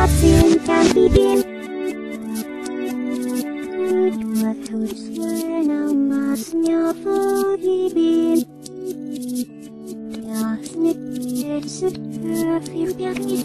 Action can begin. Mặt thụt xưa nằm đi bên. Đã nhịp đến sức hứa phiêu bạc nhịp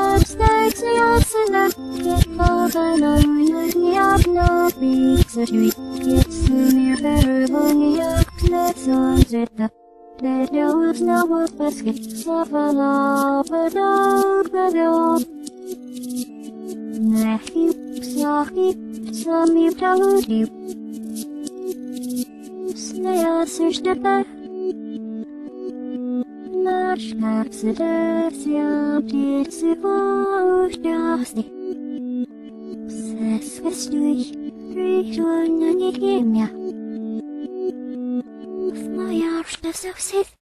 Sana, get Mosana, Yus Niak no speaks a tree, gets Lumir Parable Niak, that's on Zeta. That knows no what basket, Savala, but dog, but dog. Nahi, Psaki, Samir Tawudi. Snaya searched the back. Nаш Mercedes птицы вождясты. Все свистуй, пришел на них имя. В моя что совсем